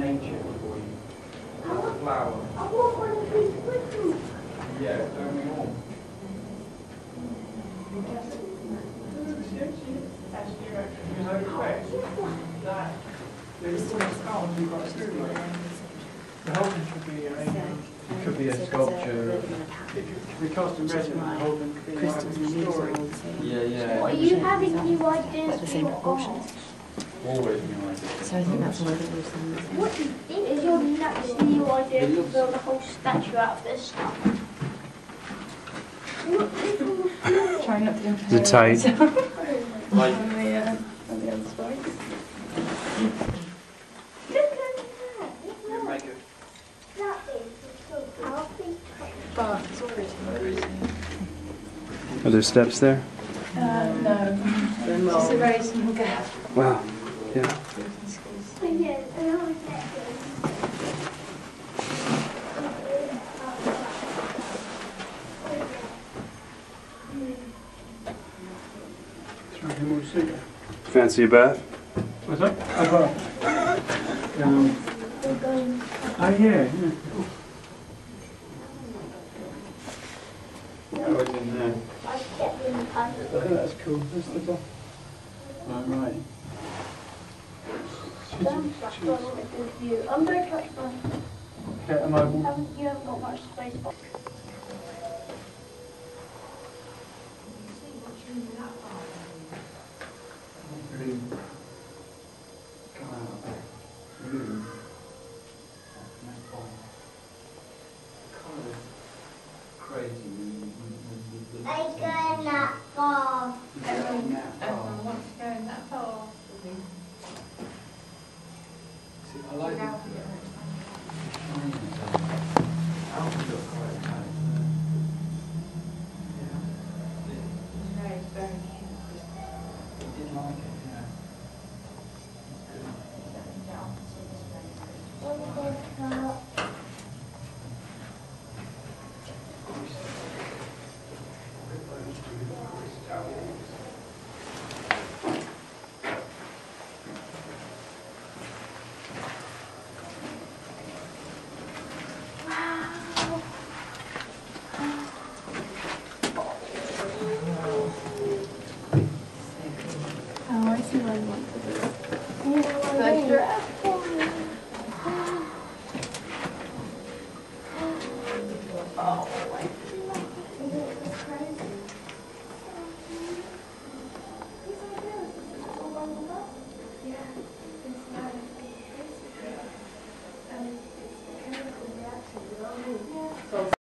nature for you. I Like a flower. I want one of these whistles. Yeah, don't we all? Because I expect that there's sculpture you've got to do like the whole thing should be a, it could be a sculpture. It could be cast in resin, the whole thing could be like Crystals and a leaves story. all the same. Yeah, yeah. What, are you having new ideas for same your proportions. art? Always new ideas. So I think that's why they're the same. What do you think is your next new idea to build a whole statue out of this stuff? Look. Try not to impale The tide. yourself Like, on the, uh, on the other spikes. Look at that. Look Make it. That is so powerful. But it's already Are there steps there? Uh, no. Just a very small gap. Wow. Yeah. Yeah, and I was thinking. Try him all suit. Fancy a bath? What's that? Oh, well. Um, We're going. oh yeah, yeah. I was in there. I kept in the I puzzle. that's cool. That's the top. Right, right. Don't touch my with you. I'm going to touch my. Okay, am I? Haven't, you haven't got much space. See, I like the I see why you want to do.